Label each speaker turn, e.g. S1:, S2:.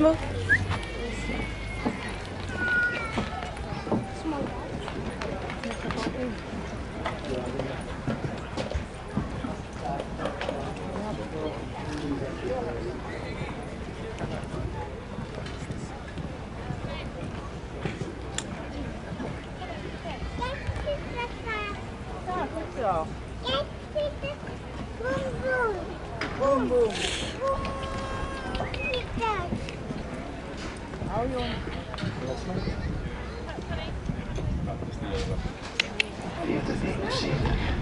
S1: mesmo.
S2: Boom, boom. Hallo jongen. Hier te